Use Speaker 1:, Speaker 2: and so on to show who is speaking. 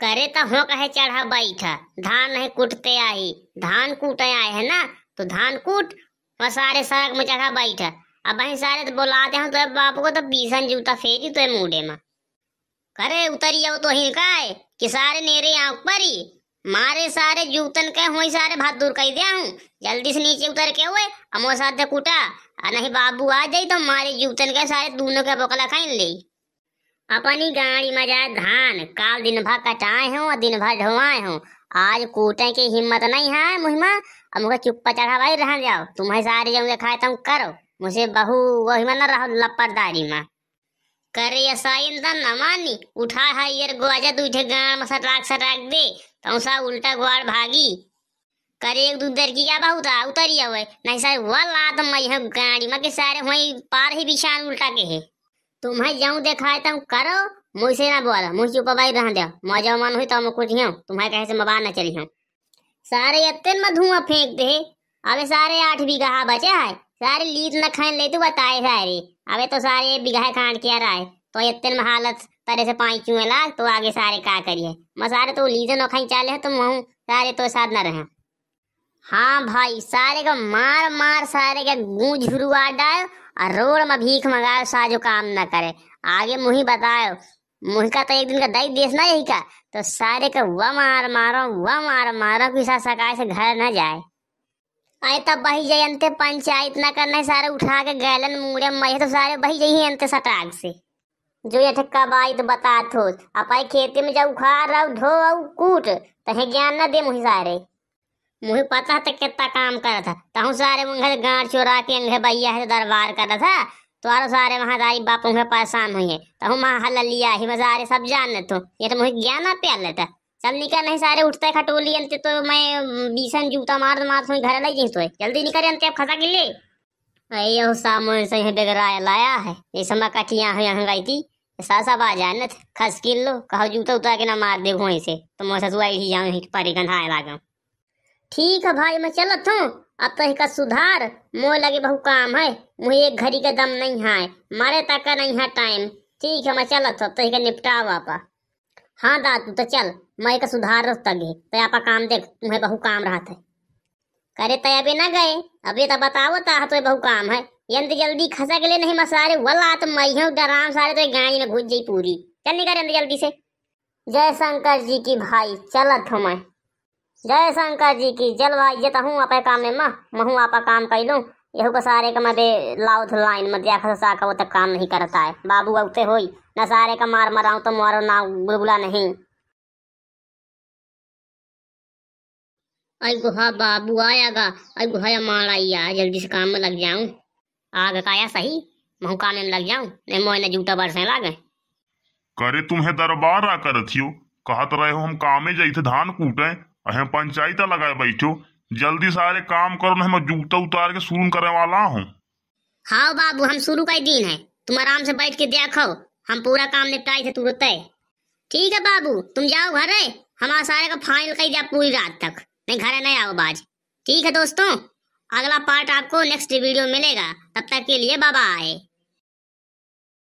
Speaker 1: करे तो हो कहे चढ़ा बैठा। धान नहीं कूटते आई। धान कूटे आए है ना? तो धान कूट, और सारे सड़क में चढ़ा बैठा। अब वहीं सारे तो बुलाते हैं तो बाप को तो बीसन जूता फेरी तो मुंडे में। करे उतरी अब तो ही काय? कि सारे नेरे यहाँ ऊपर ही मारे सारे जूतन के हुई सारे भात दूर कर दिया हूँ जल्दी से नीचे उतर के हुए अमो साथ कूटा नहीं बाबू आ जाई तो मारे जूतन के सारे दोनों के बोकला खाइन ले। अपनी गाड़ी में जाए धान। काल दिन भर कटाए हो और दिन भर ढोवाए हो। आज कूटे की हिम्मत नहीं है मुहिमा। अब मुझे चुप्पा चढ़ा भाई रह जाओ। तुम्हें सारे जाऊँगे खाए तुम करो। मुझे बहु वही में न रहो लपरदारी में। करे असाइन तन न मानी। उठा है यार गोजा दूठे गाँव में सटाक सटाक दे। तो सा उल्टा ग्वाड़ भागी। करे एक दूधर की क्या बहुत आ उतरी हुए नहीं सर, वह लात मैं गाड़ी में के सारे वही पार ही बिशान उल्टा के है। तुम्हें जाऊँ दिखाए तुम करो मुझसे ना बोला, मुझ चुप भाई रह दो। मज़ा मन हुई तो मैं कुछ हूँ तुम्हें कहे से मबार न चली हूँ सारे इतने में धुआँ फेंक दे। अबे सारे आठ बीघा बचे है, सारे लीद न खान ले तू बताए सारे। अबे तो सारे बिगहा कांड किया रहा है तो इतने में हालत तरह से पाई चुए लाग तो आगे सारे का करिए? मैं सारे तो लीज न खाई, चाले है तो महू सारे तो साथ न रहे। हाँ भाई, सारे का मार मार सारे का गूंज हुआ डायो और रोड में भीख मंगाओ, साजो काम न करे। आगे मुही बताओ। मुही का तो एक दिन का दई देश ना यही का। तो सारे का वह मार मारो, वह मार मारो कि सकाय से घर न जाए। आए तब बही जाए अंते पंचायत न करना है, सारे उठा के गैलन मुड़े महे तो सारे बही जाइए अंते सटाक से। जो ये कब आई तो बता थो। अपाई खेती में जब उखाड़ रहा धो कूट तहे ज्ञान न दे मुही सारे। मुझे पता था कितना काम कर था। तहु सारे मुझे गांड चोरा के अंगे भैया है दरबार कर रहा था। तो आरो सारे वहाँ दाई बाप मुझे परेशान हुई है तहु वहाँ हल लिया ही सारे सब जान ले तो ये तो मुझे ज्ञान ना प्यार लेता। चल निकल नहीं, सारे उठते खटोली अंत तो मैं बीसन जूता मार मार तो घर लाई तो। जल्दी निकल अंत अब खसा गिले यो सामने से ही बेगराया लाया है। ये समय कटिया है यहाँ गई थी सा सब आ जाए न खस किल कहो जूता उतार के ना मार दे घोड़े से। तो मैं ससुआई ही जाऊँ परी गंधाए लागा। ठीक है भाई, मैं चलत हूँ। अब तो का सुधार। मोह लगे बहु काम है। मुझे एक घड़ी का दम नहीं है। मारे तक का नहीं है टाइम ठीक है, मैं चलत हूँ। तो का निपटा वापा हाँ दादू तो चल। मैं का सुधार तगे तो आपा काम देख, तुम्हें बहु काम रहा था। करे तो अभी न गए। अभी तो बताओ ता तो बहु काम है। यंत्र जल्दी खसा के लिए नहीं मसारे। वला तो मैं हूँ डराम सारे तो गाड़ी में घुस जाई पूरी। चल नहीं करे जल्दी से। जय शंकर जी की भाई, चलत हूँ मैं। जय शंकर जी की जल भाई ये तो हूँ आप काम में माँ महू आप काम कर लूँ यहू को सारे का मदे लाउथ लाइन में देखा सा का वो तक काम नहीं करता है। बाबू उते हो न सारे का मार मराऊ तो मारो ना बुलबुला नहीं। आई गुहा बाबू आयागा आई गुहा मार आई यार जल्दी से काम में लग जाऊँ। आग काया सही महू काम में लग जाऊँ नहीं मोह ने जूता बरसे लागे।
Speaker 2: करे तुम्हें दरबार आ कर थियो कहत रहे हो हम कामे जाइथे धान कूटे अहे पंचायत लगाए बैठो। जल्दी सारे काम करो नहीं मैं जूता उतार के शुरू करने वाला हूँ।
Speaker 1: हाँ बाबू, हम शुरू का ही दिन है। तुम आराम से बैठ के देखो, हम पूरा काम निपटाए थे तुरंत ठीक है बाबू, तुम जाओ घर। है हमारा सारे का फाइनल कर दिया पूरी रात तक। नहीं, घर नहीं आओ बाज। ठीक है दोस्तों, अगला पार्ट आपको नेक्स्ट वीडियो मिलेगा। तब तक के लिए बाबा आए